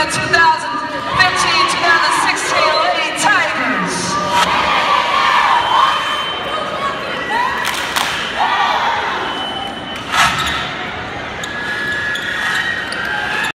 year 2000.